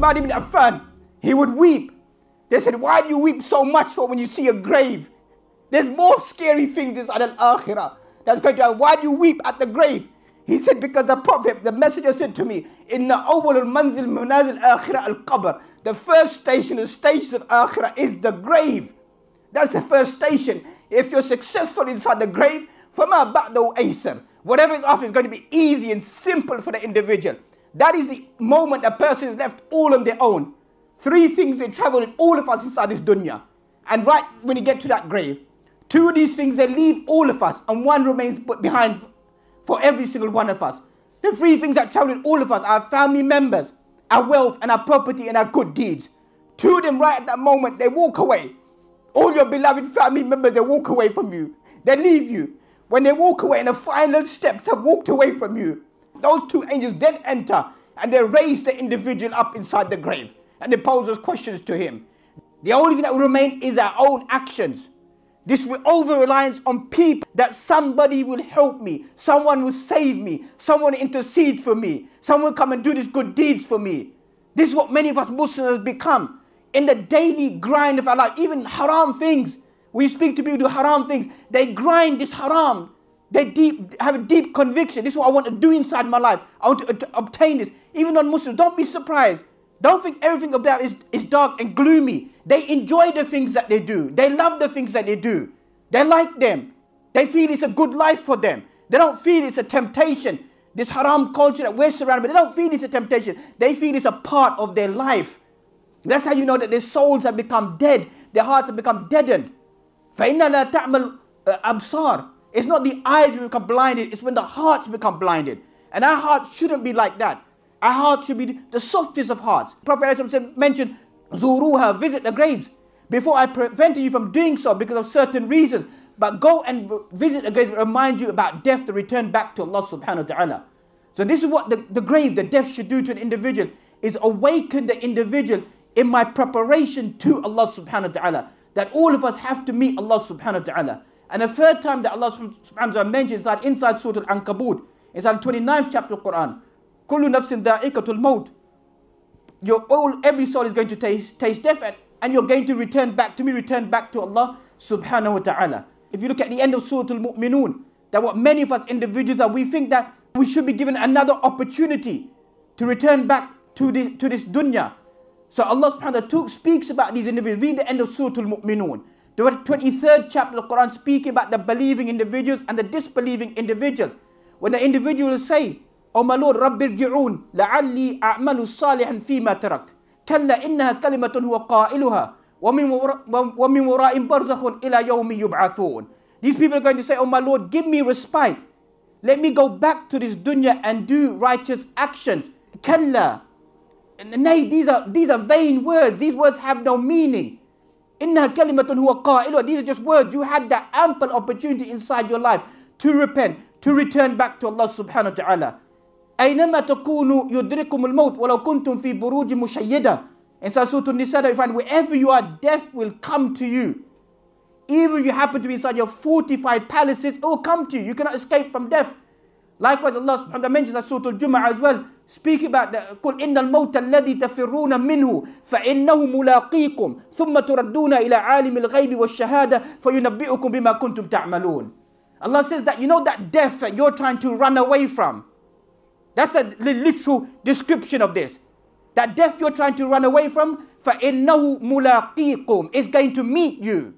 Uthman ibn Affan, he would weep. They said, why do you weep so much for when you see a grave? There's more scary things inside al-akhirah. That's going to happen. Why do you weep at the grave? He said, because the Prophet, the messenger said to me, Inna awwal al-manzil manazil akhirah al-qabr. The first station, the station of akhirah is the grave. That's the first station. If you're successful inside the grave, فَمَا بَعْدَهُ أَيْسَرُ Whatever is after is going to be easy and simple for the individual. That is the moment a person is left all on their own. Three things they travel with all of us inside this dunya. And right when you get to that grave, two of these things they leave all of us, and one remains behind for every single one of us. The three things that travel with all of us our family members, our wealth, and our property, and our good deeds. Two of them, right at that moment, they walk away. All your beloved family members, they walk away from you. They leave you. When they walk away and the final steps have walked away from you, those two angels then enter and they raise the individual up inside the grave and they pose those questions to him. The only thing that will remain is our own actions. This over reliance on people that somebody will help me, someone will save me, someone intercede for me, someone come and do these good deeds for me. This is what many of us Muslims have become in the daily grind of our life, even haram things. We speak to people who do haram things, they grind this haram. They deep have a deep conviction. This is what I want to do inside my life. I want to, to obtain this. Even non-Muslims, don't be surprised. Don't think everything about is, is dark and gloomy. They enjoy the things that they do. They love the things that they do. They like them. They feel it's a good life for them. They don't feel it's a temptation. This haram culture that we're surrounded by, they don't feel it's a temptation. They feel it's a part of their life. That's how you know that their souls have become dead. Their hearts have become deadened. فَإِنَّا لَا أَبْصَارٍ it's not the eyes who become blinded, it's when the hearts become blinded. And our hearts shouldn't be like that. Our hearts should be the softest of hearts. Prophet said, mentioned, Zuruha, visit the graves. Before I prevented you from doing so because of certain reasons. But go and visit the graves, remind you about death to return back to Allah subhanahu wa ta'ala. So this is what the, the grave, the death should do to an individual, is awaken the individual in my preparation to Allah subhanahu wa ta'ala. That all of us have to meet Allah subhanahu wa ta'ala. And the third time that Allah subhanahu wa ta'ala mentioned inside, inside Surah Al-Ankabut, inside 29th chapter of Quran, Kullu nafsin da'iqatul maut. Your all, every soul is going to taste, taste death and, and you're going to return back to me, return back to Allah subhanahu wa ta'ala. If you look at the end of Surah Al-Mu'minun, that what many of us individuals are, we think that we should be given another opportunity to return back to this, to this dunya. So Allah subhanahu wa ta'ala speaks about these individuals. Read the end of Surah Al-Mu'minun. The 23rd chapter of the Quran speaking about the believing individuals and the disbelieving individuals. When the individual say, Oh my Lord, رب ارجعون لعلي أعمل صالحا فيما تركت كلا إنها كلمة هو قائلها ومن ومن وراء برزخ إلى يوم يبعثون These people are going to say, Oh my Lord, give me respite. Let me go back to this dunya and do righteous actions. كلا Nay, these are, these are vain words. These words have no meaning. إنها كلمة هو قائلها These are just words. You had that ample opportunity inside your life to repent, to return back to Allah subhanahu wa ta'ala. أينما تكونوا يدرككم الموت ولو كنتم في بروج مشيدة Inside Surah An-Nisa you find wherever you are, death will come to you. Even if you happen to be inside your fortified palaces, it will come to you. You cannot escape from death. Likewise, Allah subhanahu wa ta'ala mentions that Surah Al-Jum'ah as well. Speak about the قل إن الموت الذي تفرون منه فإنه ملاقيكم ثم تردون إلى عالم الغيب والشهادة فينبئكم بما كنتم تعملون. Allah says that you know that death that you're trying to run away from. That's the literal description of this. That death you're trying to run away from, فَإِنَّهُ مُلَاقِيكُمْ is going to meet you.